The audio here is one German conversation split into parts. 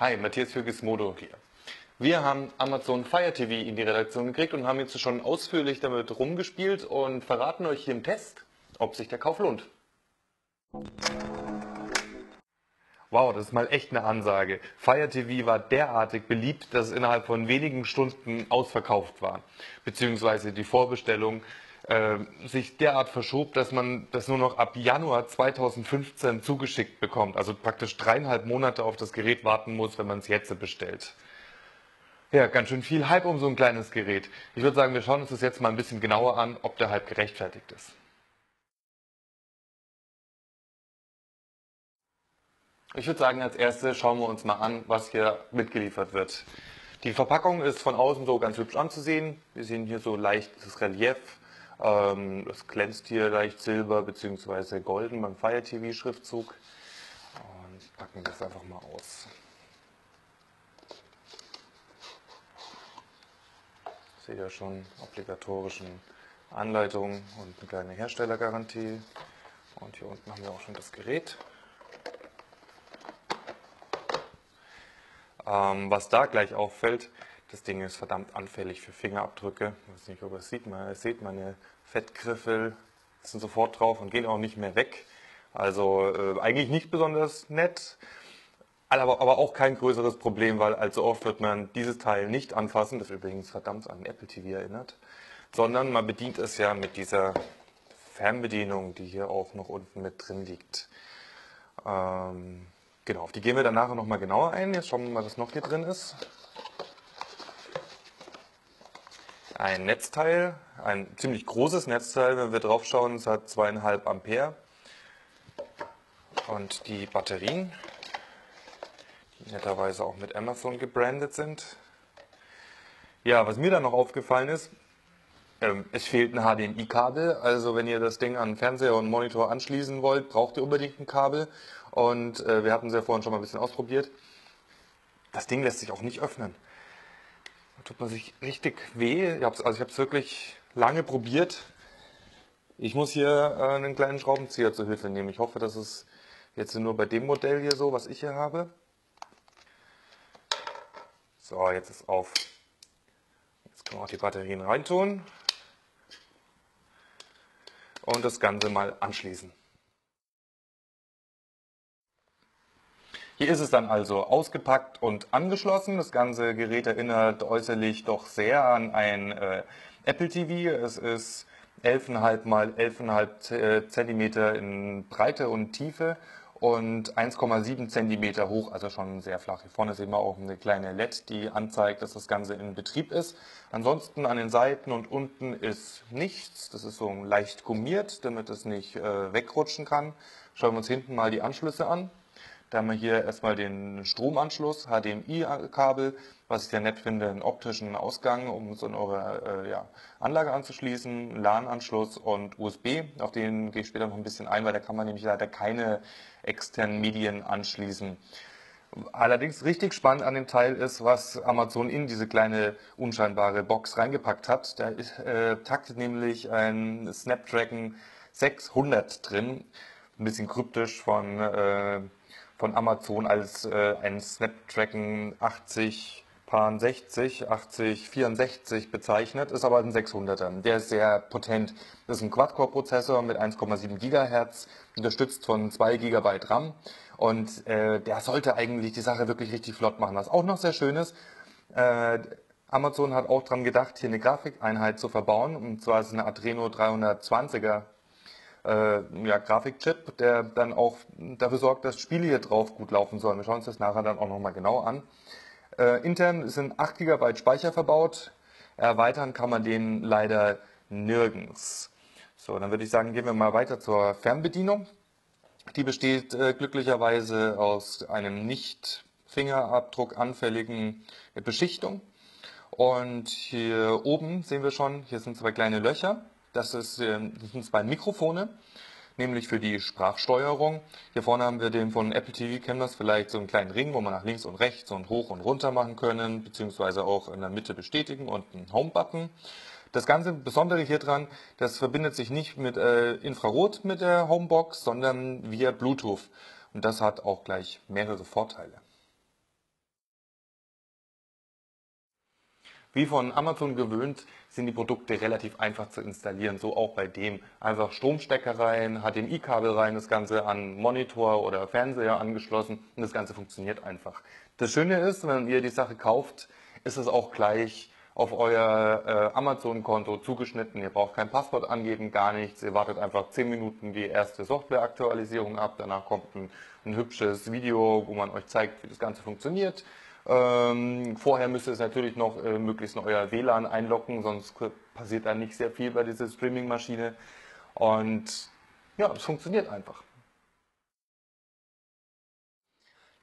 Hi, Matthias für Gizmodo hier. Wir haben Amazon Fire TV in die Redaktion gekriegt und haben jetzt schon ausführlich damit rumgespielt und verraten euch hier im Test, ob sich der Kauf lohnt. Wow, das ist mal echt eine Ansage. Fire TV war derartig beliebt, dass es innerhalb von wenigen Stunden ausverkauft war. Beziehungsweise die Vorbestellung äh, sich derart verschob, dass man das nur noch ab Januar 2015 zugeschickt bekommt. Also praktisch dreieinhalb Monate auf das Gerät warten muss, wenn man es jetzt bestellt. Ja, ganz schön viel Hype um so ein kleines Gerät. Ich würde sagen, wir schauen uns das jetzt mal ein bisschen genauer an, ob der Hype gerechtfertigt ist. Ich würde sagen, als erstes schauen wir uns mal an, was hier mitgeliefert wird. Die Verpackung ist von außen so ganz hübsch anzusehen. Wir sehen hier so leichtes Relief. Ähm, das glänzt hier leicht silber bzw. golden beim Fire TV Schriftzug. Und packen das einfach mal aus. Seht ihr schon obligatorischen Anleitungen und eine kleine Herstellergarantie. Und hier unten haben wir auch schon das Gerät. Ähm, was da gleich auffällt, das Ding ist verdammt anfällig für Fingerabdrücke. Ich weiß nicht, ob ihr es sieht. Man sieht meine Fettgriffel sind sofort drauf und gehen auch nicht mehr weg. Also äh, eigentlich nicht besonders nett, aber, aber auch kein größeres Problem, weil allzu oft wird man dieses Teil nicht anfassen, das übrigens verdammt an Apple TV erinnert, sondern man bedient es ja mit dieser Fernbedienung, die hier auch noch unten mit drin liegt. Ähm, Genau, auf die gehen wir dann nachher nochmal genauer ein. Jetzt schauen wir mal, was noch hier drin ist. Ein Netzteil, ein ziemlich großes Netzteil, wenn wir drauf schauen, es hat zweieinhalb Ampere. Und die Batterien, die netterweise auch mit Amazon gebrandet sind. Ja, was mir dann noch aufgefallen ist, ähm, es fehlt ein HDMI-Kabel, also wenn ihr das Ding an Fernseher und Monitor anschließen wollt, braucht ihr unbedingt ein Kabel. Und äh, wir hatten es ja vorhin schon mal ein bisschen ausprobiert. Das Ding lässt sich auch nicht öffnen. Tut man sich richtig weh. Ich also habe es wirklich lange probiert. Ich muss hier äh, einen kleinen Schraubenzieher zur Hilfe nehmen. Ich hoffe, dass es jetzt nur bei dem Modell hier so, was ich hier habe. So, jetzt ist auf. Jetzt können wir auch die Batterien reintun und das Ganze mal anschließen. Ist es dann also ausgepackt und angeschlossen. Das ganze Gerät erinnert äußerlich doch sehr an ein äh, Apple TV. Es ist 11,5 mal 11,5 cm in Breite und Tiefe und 1,7 cm hoch, also schon sehr flach. Hier vorne sehen wir auch eine kleine LED, die anzeigt, dass das Ganze in Betrieb ist. Ansonsten an den Seiten und unten ist nichts. Das ist so leicht gummiert, damit es nicht äh, wegrutschen kann. Schauen wir uns hinten mal die Anschlüsse an. Da haben wir hier erstmal den Stromanschluss, HDMI-Kabel, was ich sehr nett finde, einen optischen Ausgang, um so eine eure äh, ja, Anlage anzuschließen, LAN-Anschluss und USB. Auf den gehe ich später noch ein bisschen ein, weil da kann man nämlich leider keine externen Medien anschließen. Allerdings richtig spannend an dem Teil ist, was Amazon in diese kleine unscheinbare Box reingepackt hat. Da äh, taktet nämlich ein Snapdragon 600 drin, ein bisschen kryptisch von äh, von Amazon als äh, ein Snapdragon 80 Pan 60, 80, 64 bezeichnet, ist aber ein 600er. Der ist sehr potent. Das ist ein Quad-Core-Prozessor mit 1,7 GHz, unterstützt von 2 GB RAM. Und äh, der sollte eigentlich die Sache wirklich richtig flott machen. Was auch noch sehr schön ist, äh, Amazon hat auch dran gedacht, hier eine Grafikeinheit zu verbauen. Und zwar ist es eine Adreno 320er äh, ja, Grafikchip, der dann auch dafür sorgt, dass Spiele hier drauf gut laufen sollen. Wir schauen uns das nachher dann auch nochmal genau an. Äh, intern sind 8 GB Speicher verbaut. Erweitern kann man den leider nirgends. So, dann würde ich sagen, gehen wir mal weiter zur Fernbedienung. Die besteht äh, glücklicherweise aus einem nicht Fingerabdruck anfälligen Beschichtung. Und hier oben sehen wir schon, hier sind zwei kleine Löcher. Das, ist, ähm, das sind zwei Mikrofone, nämlich für die Sprachsteuerung. Hier vorne haben wir den von Apple TV, kennen das vielleicht, so einen kleinen Ring, wo man nach links und rechts und hoch und runter machen können, beziehungsweise auch in der Mitte bestätigen und einen Home-Button. Das ganze Besondere hier dran, das verbindet sich nicht mit äh, Infrarot mit der Homebox, sondern via Bluetooth. Und das hat auch gleich mehrere Vorteile. Wie von Amazon gewöhnt, sind die Produkte relativ einfach zu installieren. So auch bei dem. Einfach Stromstecker rein, HDMI-Kabel rein, das Ganze an Monitor oder Fernseher angeschlossen und das Ganze funktioniert einfach. Das Schöne ist, wenn ihr die Sache kauft, ist es auch gleich auf euer äh, Amazon-Konto zugeschnitten. Ihr braucht kein Passwort angeben, gar nichts. Ihr wartet einfach 10 Minuten die erste Softwareaktualisierung ab. Danach kommt ein, ein hübsches Video, wo man euch zeigt, wie das Ganze funktioniert. Ähm, vorher müsst ihr es natürlich noch äh, möglichst in euer WLAN einloggen, sonst passiert da nicht sehr viel bei dieser Streaming-Maschine. Und ja, es funktioniert einfach.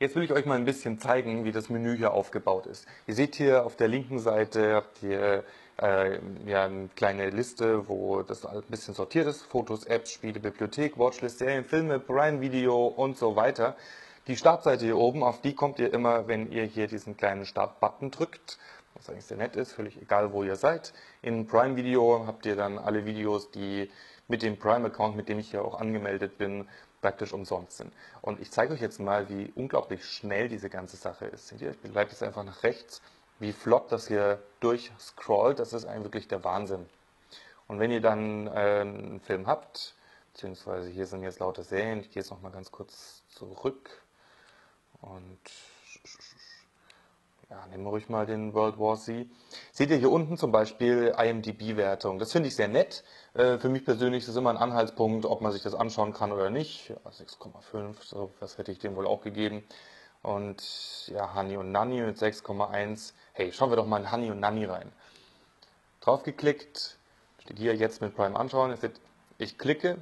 Jetzt will ich euch mal ein bisschen zeigen, wie das Menü hier aufgebaut ist. Ihr seht hier auf der linken Seite habt ihr äh, ja, eine kleine Liste, wo das ein bisschen sortiert ist. Fotos, Apps, Spiele, Bibliothek, Watchlist, Serien, Filme, Prime Video und so weiter. Die Startseite hier oben, auf die kommt ihr immer, wenn ihr hier diesen kleinen Start-Button drückt, was eigentlich sehr nett ist, völlig egal, wo ihr seid. In Prime Video habt ihr dann alle Videos, die mit dem Prime-Account, mit dem ich hier auch angemeldet bin, praktisch umsonst sind. Und ich zeige euch jetzt mal, wie unglaublich schnell diese ganze Sache ist. Seht ihr, ich bleibe jetzt einfach nach rechts, wie flott das hier durchscrollt, das ist eigentlich wirklich der Wahnsinn. Und wenn ihr dann äh, einen Film habt, beziehungsweise hier sind jetzt lauter Serien, ich gehe jetzt nochmal ganz kurz zurück und ja, nehmen wir ruhig mal den World War Z. Seht ihr hier unten zum Beispiel IMDb-Wertung. Das finde ich sehr nett. Äh, für mich persönlich ist es immer ein Anhaltspunkt, ob man sich das anschauen kann oder nicht. 6,5, so was hätte ich dem wohl auch gegeben. Und ja, Honey und Nanny mit 6,1. Hey, schauen wir doch mal in Honey und Nanny rein. Draufgeklickt, steht hier jetzt mit Prime anschauen. Ich klicke.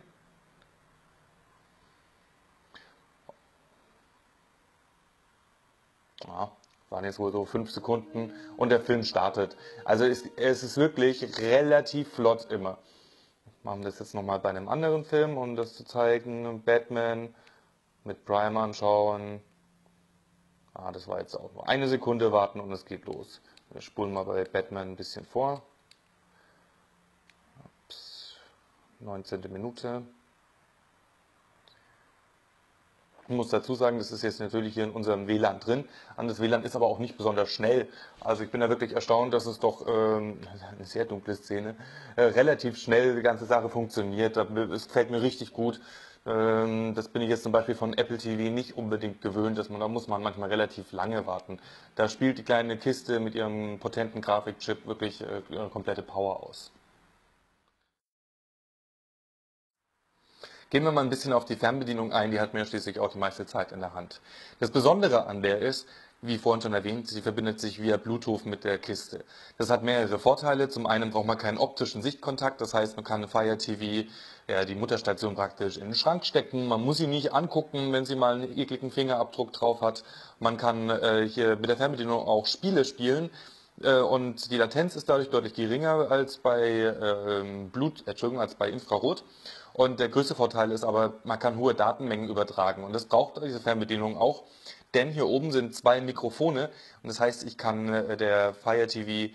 Ja, waren jetzt wohl so fünf Sekunden und der Film startet. Also es, es ist wirklich relativ flott immer. Machen wir das jetzt nochmal bei einem anderen Film, um das zu zeigen. Batman mit Prime anschauen. Ah, das war jetzt auch nur eine Sekunde warten und es geht los. Wir spulen mal bei Batman ein bisschen vor. Ups, 19. Minute. Ich muss dazu sagen, das ist jetzt natürlich hier in unserem WLAN drin. Und das WLAN ist aber auch nicht besonders schnell. Also ich bin da wirklich erstaunt, dass es doch, ähm, eine sehr dunkle Szene, äh, relativ schnell die ganze Sache funktioniert. Es gefällt mir richtig gut. Ähm, das bin ich jetzt zum Beispiel von Apple TV nicht unbedingt gewöhnt, dass man, da muss man manchmal relativ lange warten. Da spielt die kleine Kiste mit ihrem potenten Grafikchip wirklich äh, komplette Power aus. Gehen wir mal ein bisschen auf die Fernbedienung ein, die hat mir schließlich auch die meiste Zeit in der Hand. Das Besondere an der ist, wie vorhin schon erwähnt, sie verbindet sich via Bluetooth mit der Kiste. Das hat mehrere Vorteile. Zum einen braucht man keinen optischen Sichtkontakt, das heißt, man kann Fire TV, ja, die Mutterstation praktisch in den Schrank stecken. Man muss sie nicht angucken, wenn sie mal einen ekligen Fingerabdruck drauf hat. Man kann äh, hier mit der Fernbedienung auch Spiele spielen. Äh, und die Latenz ist dadurch deutlich geringer als bei äh, Blut, Entschuldigung, als bei Infrarot. Und der größte Vorteil ist aber, man kann hohe Datenmengen übertragen. Und das braucht diese Fernbedienung auch, denn hier oben sind zwei Mikrofone. Und das heißt, ich kann äh, der Fire TV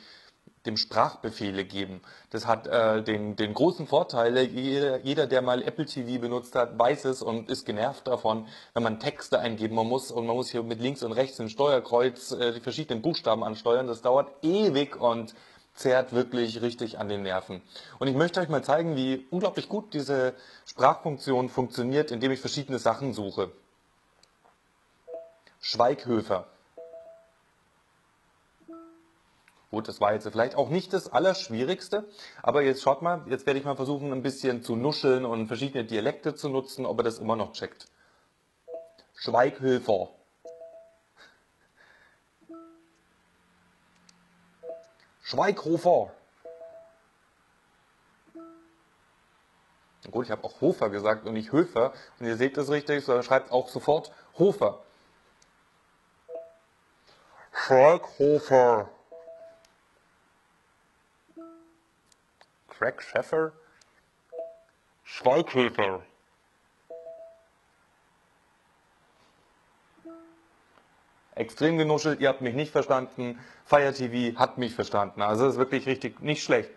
dem Sprachbefehle geben. Das hat äh, den, den großen Vorteil, jeder, jeder, der mal Apple TV benutzt hat, weiß es und ist genervt davon, wenn man Texte eingeben muss und man muss hier mit links und rechts im Steuerkreuz äh, die verschiedenen Buchstaben ansteuern. Das dauert ewig und zerrt wirklich richtig an den Nerven. Und ich möchte euch mal zeigen, wie unglaublich gut diese Sprachfunktion funktioniert, indem ich verschiedene Sachen suche. Schweighöfer. Gut, das war jetzt vielleicht auch nicht das Allerschwierigste, aber jetzt schaut mal, jetzt werde ich mal versuchen, ein bisschen zu nuscheln und verschiedene Dialekte zu nutzen, ob er das immer noch checkt. Schweighöfer. Schweighofer. Gut, ich habe auch Hofer gesagt und nicht Höfer. Und ihr seht das richtig, so schreibt auch sofort Hofer. Schweighofer. Craig Scheffer. Schweighöfer. Extrem genuschelt, ihr habt mich nicht verstanden, Fire TV hat mich verstanden. Also das ist wirklich richtig nicht schlecht.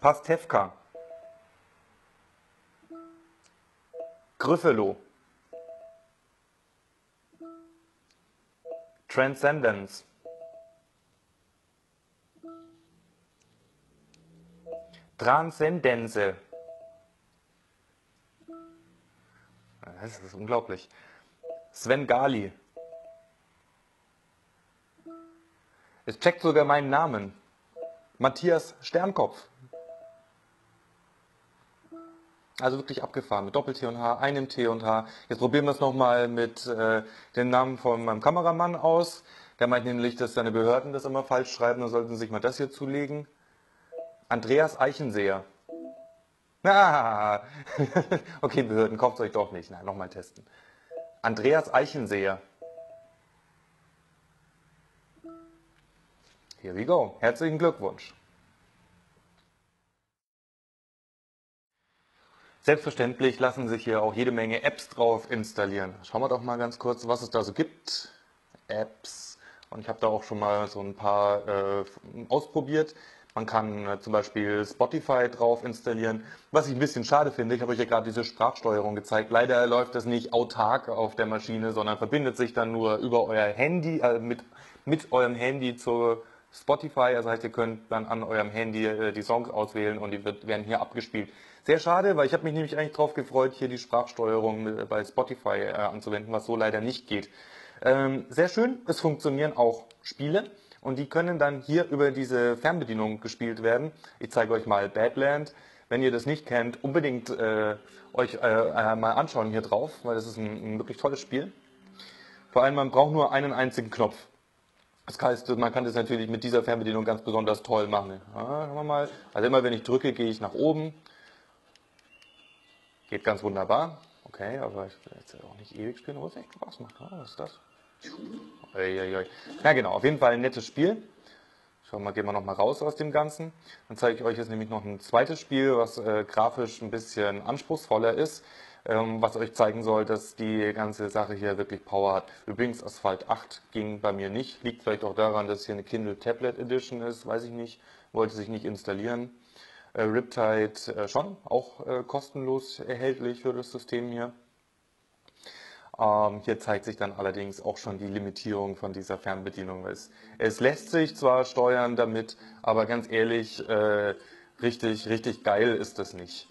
Pastewka. Gryffalo. Transcendence. Transcendenze. Das ist unglaublich. Sven Gali. Es checkt sogar meinen Namen. Matthias Sternkopf. Also wirklich abgefahren mit Doppel-T und H, einem T und H. Jetzt probieren wir es nochmal mit äh, dem Namen von meinem Kameramann aus. Der meint nämlich, dass seine Behörden das immer falsch schreiben, dann sollten sie sich mal das hier zulegen. Andreas Eichenseher. Ah, okay, Behörden, kauft euch doch nicht. Nein, nochmal testen. Andreas Eichenseher. Here we go. Herzlichen Glückwunsch. Selbstverständlich lassen sich hier auch jede Menge Apps drauf installieren. Schauen wir doch mal ganz kurz, was es da so gibt. Apps. Und ich habe da auch schon mal so ein paar äh, ausprobiert. Man kann äh, zum Beispiel Spotify drauf installieren. Was ich ein bisschen schade finde, ich habe euch ja gerade diese Sprachsteuerung gezeigt. Leider läuft das nicht autark auf der Maschine, sondern verbindet sich dann nur über euer Handy, äh, mit, mit eurem Handy zur Spotify. Das heißt, ihr könnt dann an eurem Handy äh, die Songs auswählen und die wird, werden hier abgespielt. Sehr schade, weil ich habe mich nämlich eigentlich darauf gefreut, hier die Sprachsteuerung bei Spotify äh, anzuwenden, was so leider nicht geht. Ähm, sehr schön, es funktionieren auch Spiele und die können dann hier über diese Fernbedienung gespielt werden. Ich zeige euch mal Badland. Wenn ihr das nicht kennt, unbedingt äh, euch äh, äh, mal anschauen hier drauf, weil das ist ein, ein, wirklich tolles Spiel. Vor allem, man braucht nur einen einzigen Knopf. Das heißt, man kann das natürlich mit dieser Fernbedienung ganz besonders toll machen. Ja, mal. Also immer wenn ich drücke, gehe ich nach oben. Geht ganz wunderbar. Okay, aber ich will jetzt auch nicht ewig spielen, wo es echt Spaß macht. Was ist das? Uiuiui. Ja genau, auf jeden Fall ein nettes Spiel. Schauen wir mal, gehen wir nochmal raus aus dem Ganzen. Dann zeige ich euch jetzt nämlich noch ein zweites Spiel, was äh, grafisch ein bisschen anspruchsvoller ist, ähm, was euch zeigen soll, dass die ganze Sache hier wirklich Power hat. Übrigens, Asphalt 8 ging bei mir nicht. Liegt vielleicht auch daran, dass hier eine Kindle Tablet Edition ist, weiß ich nicht. Wollte sich nicht installieren. Äh, Riptide äh, schon, auch äh, kostenlos erhältlich für das System hier. Ähm, hier zeigt sich dann allerdings auch schon die Limitierung von dieser Fernbedienung. Es, es lässt sich zwar steuern damit, aber ganz ehrlich, äh, richtig, richtig geil ist das nicht.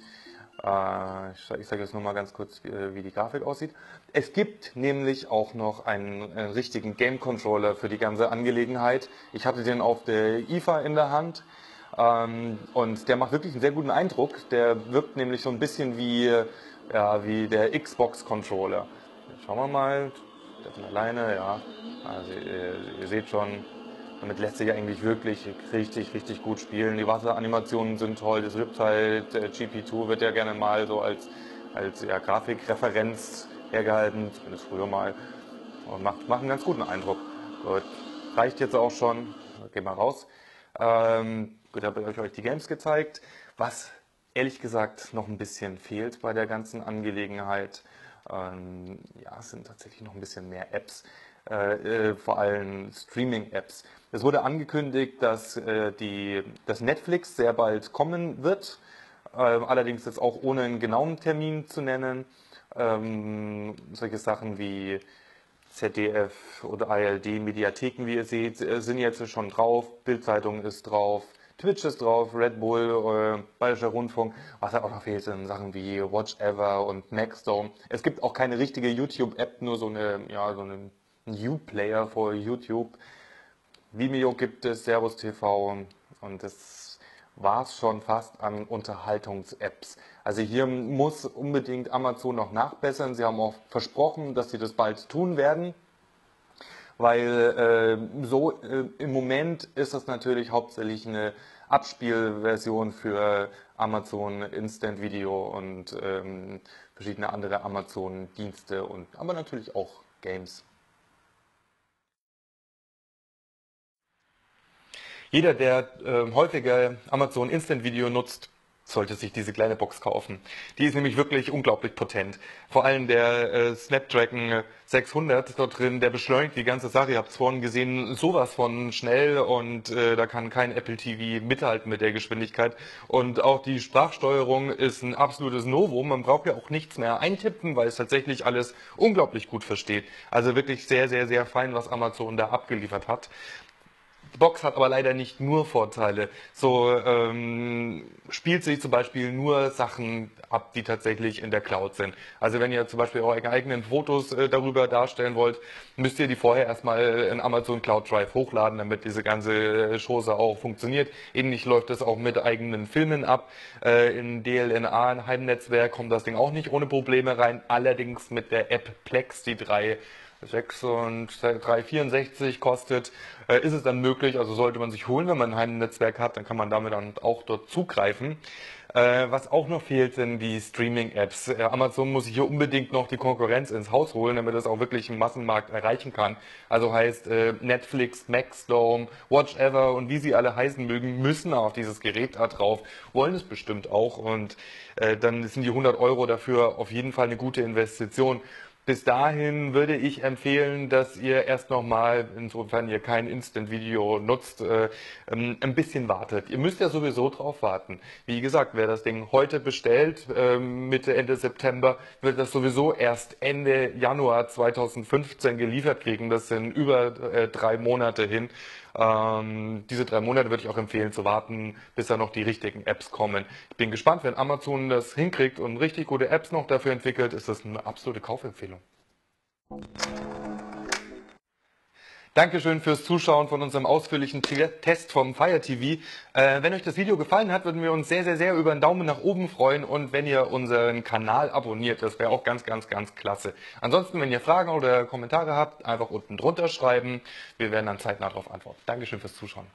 Äh, ich, sage jetzt nur mal ganz kurz, wie, wie, die Grafik aussieht. Es gibt nämlich auch noch einen, einen richtigen Game Controller für die ganze Angelegenheit. Ich hatte den auf der IFA in der Hand. Ähm, und der macht wirklich einen sehr guten Eindruck. Der wirkt nämlich so ein bisschen wie, ja, wie der Xbox-Controller. Schauen wir mal. Der von alleine, ja. Also ihr, ihr seht schon, damit lässt sich eigentlich wirklich richtig, richtig gut spielen. Die Wasseranimationen sind toll. Das Riptide äh, GP2 wird ja gerne mal so als, als ja, Grafikreferenz hergehalten, zumindest früher mal. Und macht, macht einen ganz guten Eindruck. Gut, reicht jetzt auch schon. Gehen wir raus. Ähm, gut, habe ich euch die Games gezeigt. Was ehrlich gesagt noch ein bisschen fehlt bei der ganzen Angelegenheit, ähm, ja, es sind tatsächlich noch ein bisschen mehr Apps, äh, äh, vor allem Streaming-Apps. Es wurde angekündigt, dass, äh, die, dass Netflix sehr bald kommen wird, äh, allerdings jetzt auch ohne einen genauen Termin zu nennen. Ähm, solche Sachen wie ZDF oder ARD, Mediatheken, wie ihr seht, äh, sind jetzt schon drauf. Bildzeitung ist drauf. Twitch ist drauf, Red Bull, äh, Bayerischer Rundfunk, was halt auch noch fehlt, sind Sachen wie Watch Ever und Maxdome. Es gibt auch keine richtige YouTube-App, nur so eine, ja, so einen U-Player vor YouTube. Vimeo gibt es, Servus TV und das war es schon fast an Unterhaltungs-Apps. Also hier muss unbedingt Amazon noch nachbessern. Sie haben auch versprochen, dass sie das bald tun werden weil äh, so äh, im Moment ist das natürlich hauptsächlich eine Abspielversion für Amazon Instant Video und ähm, verschiedene andere Amazon Dienste und aber natürlich auch Games. Jeder, der äh, häufiger Amazon Instant Video nutzt, sollte sich diese kleine Box kaufen. Die ist nämlich wirklich unglaublich potent. Vor allem der äh, Snapdragon 600 dort drin, der beschleunigt die ganze Sache. Ihr habt es vorhin gesehen, sowas von schnell und äh, da kann kein Apple TV mithalten mit der Geschwindigkeit. Und auch die Sprachsteuerung ist ein absolutes Novum. Man braucht ja auch nichts mehr eintippen, weil es tatsächlich alles unglaublich gut versteht. Also wirklich sehr, sehr, sehr fein, was Amazon da abgeliefert hat. Box hat aber leider nicht nur Vorteile. So ähm, spielt sich zum Beispiel nur Sachen ab, die tatsächlich in der Cloud sind. Also wenn ihr zum Beispiel eure eigenen Fotos äh, darüber darstellen wollt, müsst ihr die vorher erstmal in Amazon Cloud Drive hochladen, damit diese ganze Chose auch funktioniert. Ähnlich läuft es auch mit eigenen Filmen ab. Äh, in DLNA, ein Heimnetzwerk, kommt das Ding auch nicht ohne Probleme rein. Allerdings mit der App Plex, die drei 6 und 3,64 kostet, äh, ist es dann möglich, also sollte man sich holen, wenn man ein Heimnetzwerk hat, dann kann man damit dann auch dort zugreifen. Äh, was auch noch fehlt, sind die Streaming-Apps. Äh, Amazon muss hier unbedingt noch die Konkurrenz ins Haus holen, damit es auch wirklich einen Massenmarkt erreichen kann. Also heißt äh, Netflix, Maxdome, Watchever und wie sie alle heißen mögen, müssen auf dieses Gerät da drauf, wollen es bestimmt auch und äh, dann sind die 100 Euro dafür auf jeden Fall eine gute Investition. Bis dahin würde ich empfehlen, dass ihr erst nochmal, insofern ihr kein Instant-Video nutzt, äh, ähm, ein bisschen wartet. Ihr müsst ja sowieso drauf warten. Wie gesagt, wer das Ding heute bestellt, äh, Mitte, Ende September, wird das sowieso erst Ende Januar 2015 geliefert kriegen. Das sind über äh, drei Monate hin. Ähm, diese drei Monate würde ich auch empfehlen zu warten, bis da noch die richtigen Apps kommen. Ich bin gespannt, wenn Amazon das hinkriegt und richtig gute Apps noch dafür entwickelt, ist das eine absolute Kaufempfehlung. Dankeschön fürs Zuschauen von unserem ausführlichen Test vom Fire TV. Äh, wenn euch das Video gefallen hat, würden wir uns sehr, sehr, sehr über einen Daumen nach oben freuen und wenn ihr unseren Kanal abonniert, das wäre auch ganz, ganz, ganz klasse. Ansonsten, wenn ihr Fragen oder Kommentare habt, einfach unten drunter schreiben. Wir werden dann zeitnah darauf antworten. Dankeschön fürs Zuschauen.